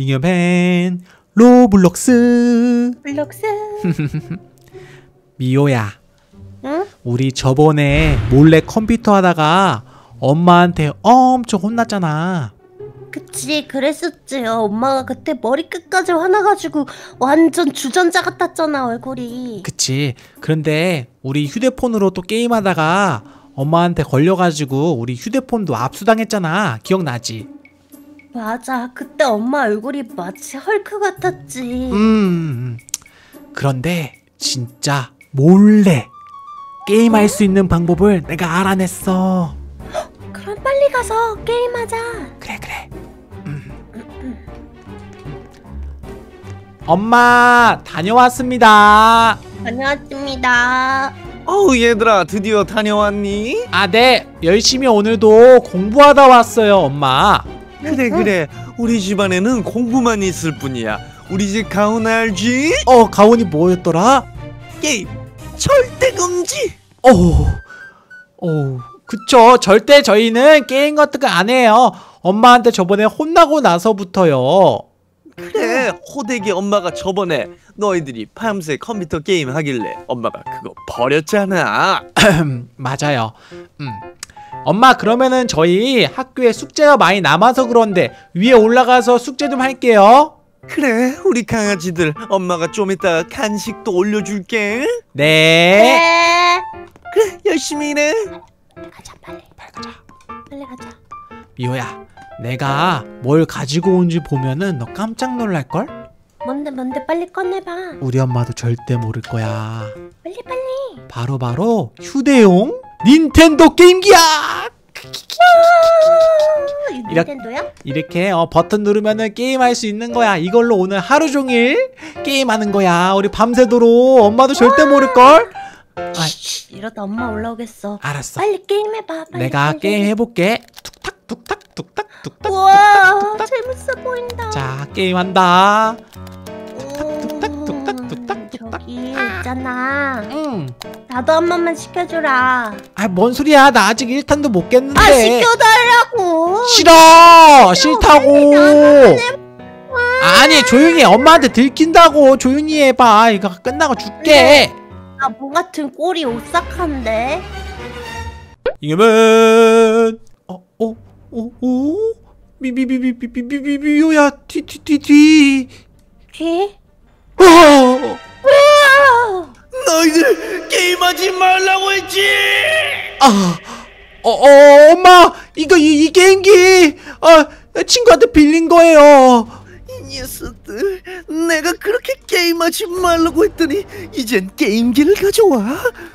잉여맨 로블록스 블록스. 미호야 응? 우리 저번에 몰래 컴퓨터 하다가 엄마한테 엄청 혼났잖아 그치 그랬었지요. 엄마가 그때 머리 끝까지 화나가지고 완전 주전자 같았잖아 얼굴이. 그치 그런데 우리 휴대폰으로 또 게임하다가 엄마한테 걸려가지고 우리 휴대폰도 압수당했잖아 기억나지? 맞아. 그때 엄마 얼굴이 마치 헐크 같았지. 음 그런데 진짜 몰래 게임할 수 있는 방법을 내가 알아냈어 그럼 빨리 가서 게임하자. 그래 그래 음. 엄마 다녀왔습니다 다녀왔습니다. 어우 얘들아 드디어 다녀왔니? 아 네 열심히 오늘도 공부하다 왔어요 엄마 그래 그래 우리 집안에는 공부만 있을 뿐이야. 우리 집 가훈 알지? 어 가훈이 뭐였더라? 게임. 절대 금지. 어우 어우 그쵸. 절대 저희는 게임 같은 거 안 해요. 엄마한테 저번에 혼나고 나서부터요. 그래 호되게 엄마가 저번에 너희들이 밤새 컴퓨터 게임 하길래 엄마가 그거 버렸잖아. 맞아요. 음. 엄마 그러면은 저희 학교에 숙제가 많이 남아서 그런데 위에 올라가서 숙제 좀 할게요 그래 우리 강아지들 엄마가 좀 이따 간식도 올려줄게 네 네. 그래 열심히 일해 가자 빨리. 빨리 가자 빨리 가자. 미호야 내가 뭘 가지고 온지 보면은 너 깜짝 놀랄걸? 뭔데 뭔데 빨리 꺼내봐. 우리 엄마도 절대 모를 거야 빨리 빨리. 바로 바로 휴대용 닌텐도 게임기야 아, 이 이렇게- 닌텐도야? 이렇게 어, 버튼 누르면은 게임할 수 있는 거야 이걸로 오늘 하루 종일 게임하는 거야 우리 밤새도록 엄마도 절대 모를걸 아, 쉿, 이러다 엄마 올라오겠어. 알았어 빨리 게임해봐. 빨리, 내가 빨리, 게임. 해볼게 툭탁 툭탁 툭탁 툭탁 우와 재밌어 보인다. 자 게임한다 음, 뚝딱, 뚝딱, 뚝딱, 뚝딱. 저기 있잖아. 응. 나도 한 번만 시켜주라. 아 뭔 소리야 나 아직 1탄도 못 깼는데 아 시켜달라고. 싫어 싫다고 아니 조용히 해 엄마한테 들킨다고 조용히 해봐 이거 끝나고 줄게 나뭐 같은 꼴이 오싹한데. 이겨면 어어어어 미미미미미미미미야 뒤뒤뒤뒤 뒤? 어! 아, 너희들 게임하지 말라고 했지? 아, 어, 어, 엄마, 이거 이, 이 게임기, 아, 친구한테 빌린 거예요. 이 녀석들 내가 그렇게 게임하지 말라고 했더니 이젠 게임기를 가져와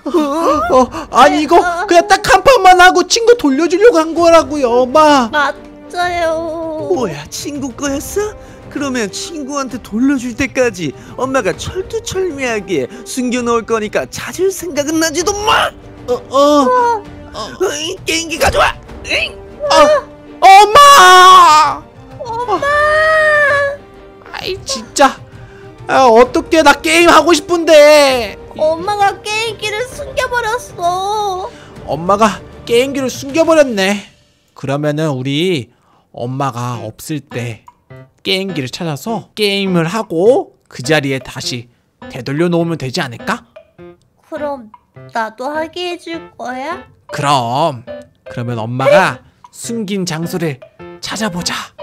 어? 어, 아니 이거 그냥 딱 한 판만 하고 친구 돌려주려고 한 거라고요, 엄마. 맞아요. 뭐야 친구 거였어? 그러면 친구한테 돌려줄 때까지 엄마가 철두철미하게 숨겨놓을 거니까 찾을 생각은 나지도 마! 어, 어, 어이, 게임기 가져와! 아, 어떻게 나 게임 하고 싶은데. 엄마가 게임기를 숨겨버렸어. 엄마가 게임기를 숨겨버렸네. 그러면은 우리 엄마가 없을 때 게임기를 찾아서 게임을 하고 그 자리에 다시 되돌려 놓으면 되지 않을까? 그럼 나도 하게 해줄 거야? 그럼 그러면 엄마가 숨긴 장소를 찾아보자.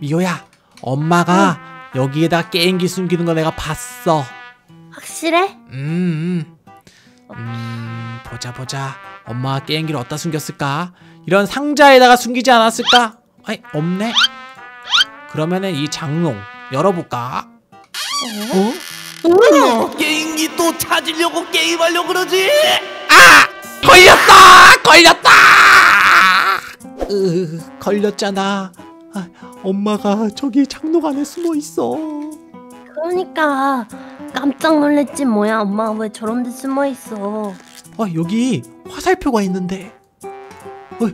미호야, 엄마가 여기에다 게임기 숨기는 거 내가 봤어. 확실해? 음, 음, 음, 보자 보자. 엄마가 게임기를 어디다 숨겼을까? 이런 상자에다가 숨기지 않았을까? 아이 없네. 그러면은 이 장롱 열어볼까? 어? 어, 게임기 또 찾으려고 게임하려고 그러지? 걸렸다! 걸렸다! 으, 걸렸잖아. 아, 엄마가 저기 장롱 안에 숨어 있어. 그러니까 깜짝 놀랬지 뭐야. 엄마가 왜 저런 데 숨어 있어. 아 여기 화살표가 있는데. 어,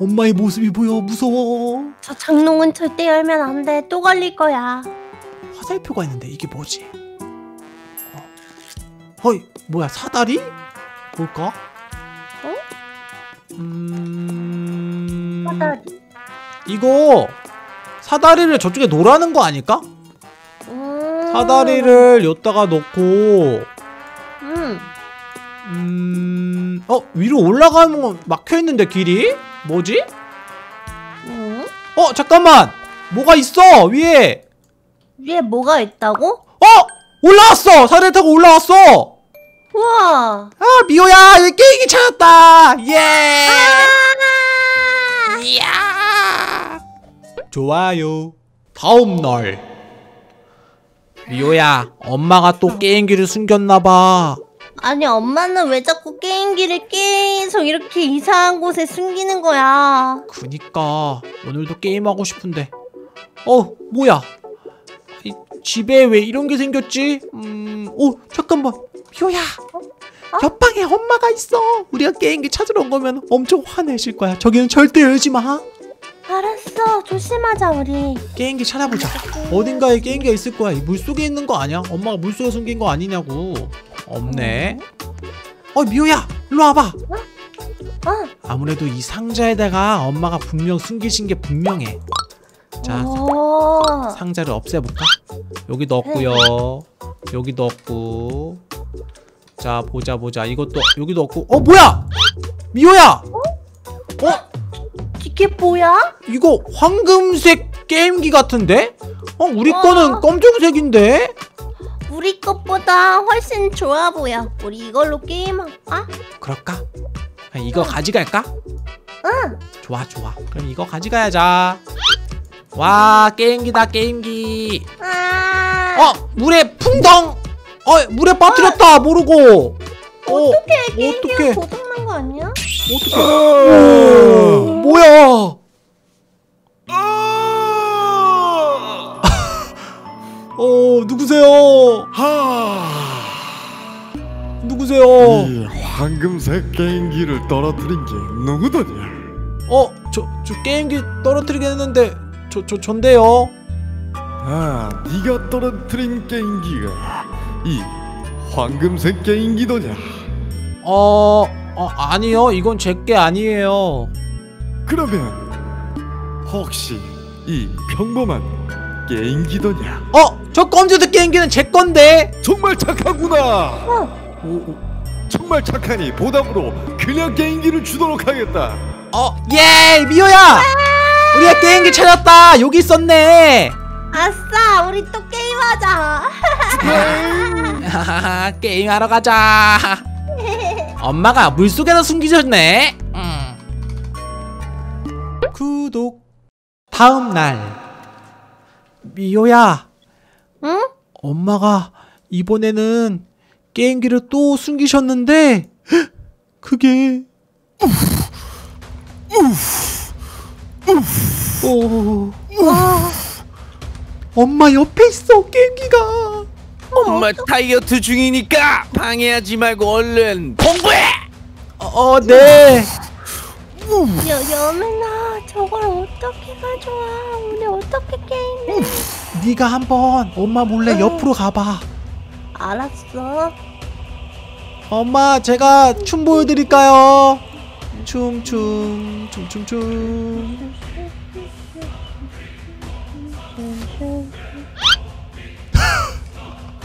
엄마의 모습이 보여 무서워. 저 장롱은 절대 열면 안 돼. 또 걸릴 거야. 화살표가 있는데 이게 뭐지? 어, 어이 뭐야 사다리? 뭘까? 어? 음 음, 사다리. 이거 사다리를 저쪽에 놓으라는 거 아닐까? 음. 사다리를 여기다가 놓고 음. 음... 어? 위로 올라가면 막혀있는데 길이? 뭐지? 음. 어? 잠깐만! 뭐가 있어! 위에! 위에 뭐가 있다고? 어! 올라왔어! 사다리 타고 올라왔어! 우와. 아 미호야! 이 게임기 찾았다! 예! 아! 이야! 좋아요. 다음날. 미호야 엄마가 또 게임기를 숨겼나봐. 아니 엄마는 왜 자꾸 게임기를 계속 이렇게 이상한 곳에 숨기는 거야? 그니까 오늘도 게임하고 싶은데. 어 뭐야? 이 집에 왜 이런 게 생겼지? 음어 잠깐만. 미호야 옆방에 엄마가 있어. 우리가 게임기 찾으러 온 거면 엄청 화내실 거야. 저기는 절대 열지 마 알았어 조심하자 우리. 게임기 찾아보자. 어딘가에 게임기가 있을 거야. 이 물속에 있는 거 아니야? 엄마가 물속에 숨긴 거 아니냐고. 없네. 어 미호야 일로 와봐. 어. 아무래도 이 상자에다가 엄마가 분명 숨기신 게 분명해. 자 오. 상자를 없애볼까? 여기 넣었고요. 여기 넣었고. 자 보자 보자. 이것도 여기 넣었고. 어 뭐야? 미호야! 어 이게 뭐야? 이거 황금색 게임기 같은데? 어 우리 와. 거는 검정색인데? 우리 것보다 훨씬 좋아 보여. 우리 이걸로 게임할까? 그럴까? 아, 이거 가져갈까? 응. 좋아 좋아 그럼 이거 가져가야자 와 게임기다 게임기 아. 어 물에 풍덩 어 물에 빠뜨렸다 모르고 어 어떻게 게임기가 어떡해. 오, 뭐야? 어 누구세요? 누구세요? 이 황금색 게임기를 떨어뜨린 게 누구더냐? 어 저 저 게임기 떨어뜨리게 했는데 저 저 전데요? 아, 네가 떨어뜨린 게임기가 이 황금색 게임기더냐? 어, 어 아니요 이건 제게 아니에요 그러면 혹시 이 평범한 게임기더냐? 어저 검정색 게임기는 제 건데 정말 착하구나. 어. 오, 오. 정말 착하니 보답으로 그냥 게임기를 주도록 하겠다. 어, 예, 미호야! 우리가 게임기 찾았다! 여기 있었네! 아싸, 우리 또 게임하자. 하하하, 게임하러 가자! 엄마가 물속에다 숨기셨네? 음. 구독. 다음 날. 미호야, 응? 엄마가 이번에는 게임기를 또 숨기셨는데, 그게. 오. 엄마 옆에 있어 게임기가 엄마 다이어트 중이니까 방해하지 말고 얼른. 어 네. 여, 여민아, 저걸 어떻게 가져와? 우리 어떻게 게임해? 네가 한번 엄마 몰래 옆으로 가봐. 알았어. 엄마 제가 춤 보여드릴까요? 춤 춤 춤 춤춤.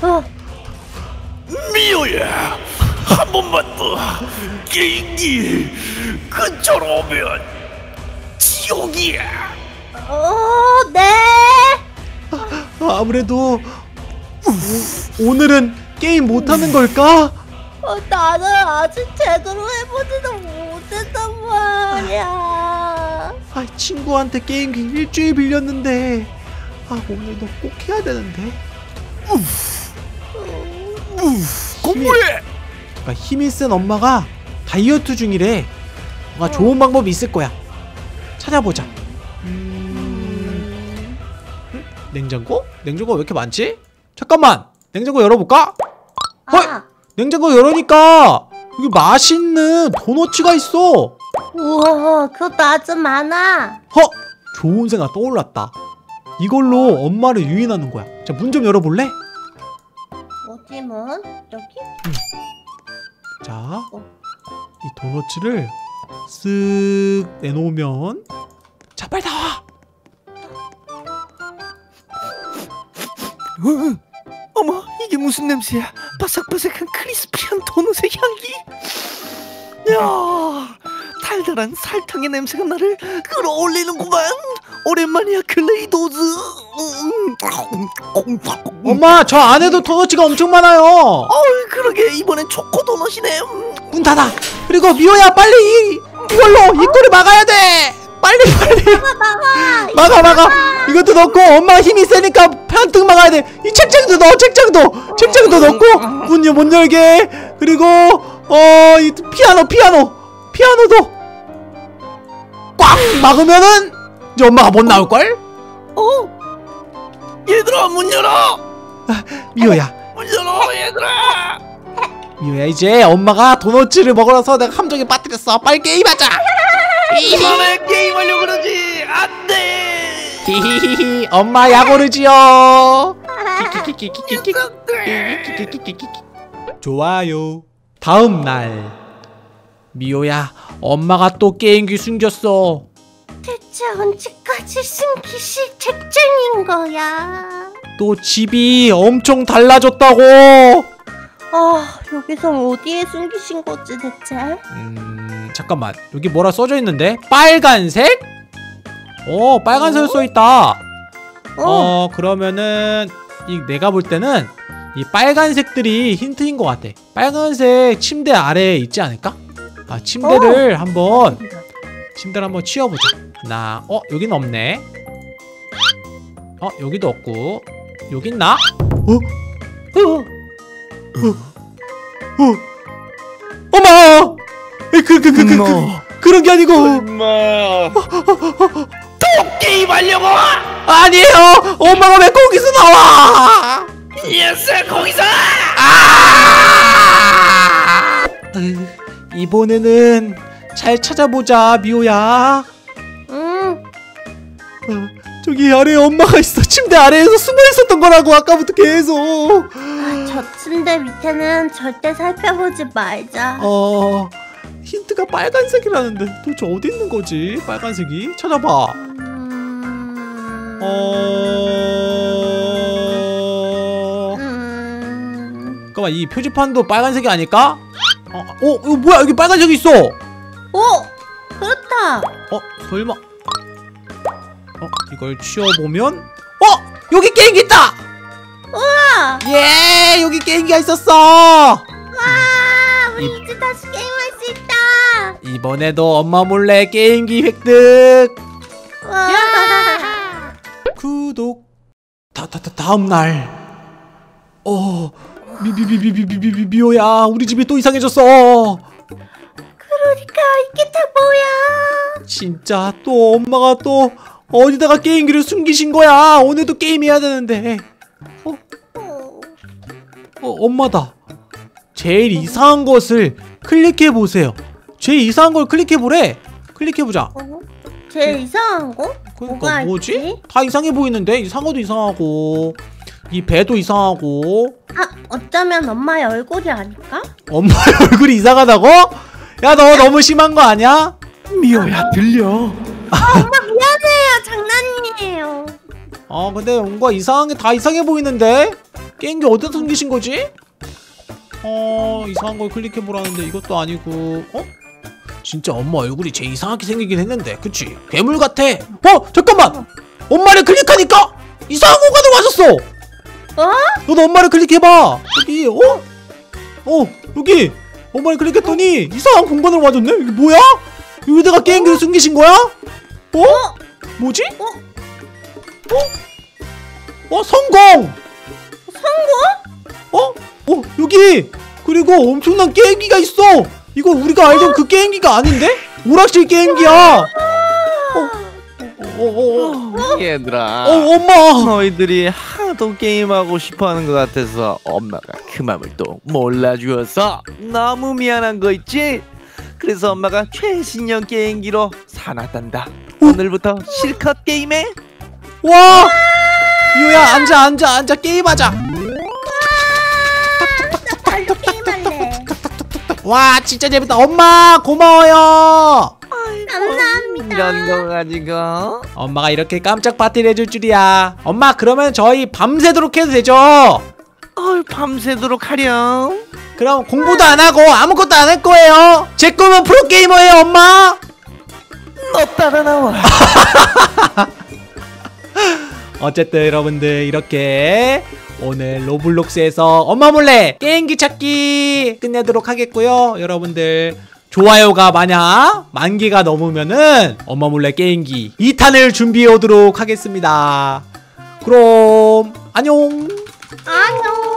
어, 미호야, 한 번만 더 게임기 근처로 오면 지옥이야. 어, 네. 아무래도 오, 오늘은 게임 못하는 걸까 어, 나는 아직 제대로 해보지도 못했단 말이야. 아 친구한테 게임기 일주일 빌렸는데 아 오늘도 꼭 해야 되는데 공부해. 그러니까 힘이 센 엄마가 다이어트 중이래. 뭔가 좋은 방법이 있을 거야. 찾아보자. 음... 음? 냉장고? 냉장고 왜 이렇게 많지? 잠깐만. 냉장고 열어볼까? 아, 냉장고 열으니까 여기 맛있는 도너츠가 있어. 우와, 그것도 아주 많아. 허! 좋은 생각 떠올랐다. 이걸로 엄마를 유인하는 거야. 자, 문 좀 열어볼래? 어디 문? 여기? 자, 이 도너츠를 쓱 내놓으면 자 빨리 나와! 어, 어머 이게 무슨 냄새야? 바삭바삭한 crispy한 도넛의 향기! 야 달달한 설탕의 냄새가 나를 끌어올리는구만 오랜만이야 glazed. 음. 엄마 저 안에도 도너츠가 엄청 많아요. 어이 그러게. 이번엔 초코 도넛이네. 음. 문 닫아. 그리고 미호야 빨리 이, 이걸로 입구를 막아야 돼. 빨리 빨리. 막아. 막아 이것도 넣고 엄마 힘이 세니까 편뜩 막아야 돼이 책장도 넣어 책장도. 책장도 넣고 문못 열게. 그리고 어이 피아노 피아노. 피아노도 꽉 막으면은 이제 엄마가 못 나올걸? 어? 얘들아 문 열어! 미호야. 문 열어 얘들아! 미호야 이제 엄마가 도너츠를 먹으러서 내가 함정에 빠뜨렸어. 빨리 게임하자! 그만해 게임하려고 그러지! 안돼! 히히히히 엄마 약오르지요 좋아요. 다음 날. 미호야 엄마가 또 게임기 숨겼어 대체 언제까지 숨기실 책쟁인 거야? 또 집이 엄청 달라졌다고 아 여기선 어디에 숨기신 거지 대체? 음 잠깐만 여기 뭐라 써져 있는데 빨간색 오 빨간색 어? 써있다 어, 어 그러면은 이 내가 볼 때는 이 빨간색들이 힌트인 것 같아. 빨간색 침대 아래에 있지 않을까? 아 침대를 한번 침대를 한번 치워보자. 나 어 여긴 없네. 어 여기도 없고 여기 있나? 어? 어? 어? 어? 어머! 그그 그 그 그 그, 그런 게 아니고 엄마 또 게임하려고 아니에요. 엄마가 왜 거기서 나와? 예스 거기서 으, 이번에는 잘 찾아보자 미호야 음, 어, 저기 아래에 엄마가 있어. 침대 아래에서 숨어 있었던 거라고 아까부터 계속. 아, 저 침대 밑에는 절대 살펴보지 말자. 어 힌트가 빨간색이라는데 도대체 어디 있는 거지? 빨간색이? 찾아봐. 음, 어. 음, 잠깐만 이 표지판도 빨간색이 아닐까? 어, 어 이거 뭐야? 여기 빨간색이 있어. 오, 그렇다. 어 설마 어 이걸 치워보면 어 여기 게임기 있다! 우와, 예 여기 게임기가 있었어! 와, 우리 이- 이제 다시 게임할 수 있다. 이번에도 엄마 몰래 게임기 획득! 와, 구독! 다, 다, 다 다음 날 어 미미미미미미미 미호야 우리 집이 또 이상해졌어! 그러니까 이게 다 뭐야? 진짜 또 엄마가 또 어디다가 게임기를 숨기신 거야 오늘도 게임해야 되는데 어, 어 엄마다 제일 이상한 것을 클릭해 보세요 제일 이상한 걸 클릭해 보래 클릭해 보자 어? 제일 이상한 거? 그러니까 뭐가 뭐지? 있지? 다 이상해 보이는데 이 상어도 이상하고 이 배도 이상하고 아, 어쩌면 엄마의 얼굴이 아닐까? 엄마 얼굴이 이상하다고? 야 너 너무 심한 거 아니야? 미호야 들려 엄마 미안해요, 장난이에요. 아 근데 뭔가 이상한 게 다 이상해 보이는데 게임기 어디다 숨기신 거지? 어 이상한 걸 클릭해 보라는데 이것도 아니고 어? 진짜 엄마 얼굴이 제일 이상하게 생기긴 했는데 그치? 괴물 같아 어 잠깐만 엄마를 클릭하니까 이상한 공간으로 와줬어 어? 너도 엄마를 클릭해봐 여기 어? 어 여기 엄마를 클릭했더니 이상한 공간으로 와줬네 이게 뭐야? 여기다가 게임기를 숨기신 거야? 어? 뭐지? 어? 어? 어 성공! 성공? 어? 어 여기 그리고 엄청난 게임기가 있어 이거 우리가 알던 그 게임기가 아닌데? 오락실 게임기야 어? 어? 어? 어? 얘들아 어 엄마 너희들이 하도 게임하고 싶어하는 것 같아서 엄마가 그 맘을 또 몰라주어서 너무 미안한 거 있지? 그래서 엄마가 최신형 게임기로 사놨단다 오늘부터 실컷 게임해? 와! 유야 앉아 앉아 앉아 게임하자. 나 게임할래. 와 진짜 재밌다. 엄마 고마워요. 감사합니다. 이런 거 가지고. 엄마가 이렇게 깜짝 파티를 해줄 줄이야. 엄마 그러면 저희 밤새도록 해도 되죠? 어이 밤새도록 하렴. 그럼 공부도 안 하고 아무것도 안 할 거예요. 제 꿈은 프로게이머예요 엄마 너 따라 나와. 어쨌든 여러분들 이렇게 오늘 로블록스에서 엄마 몰래 게임기 찾기 끝내도록 하겠고요. 여러분들 좋아요가 만약 만 개가 넘으면은 엄마 몰래 게임기 2탄을 준비해 오도록 하겠습니다. 그럼 안녕. 안녕.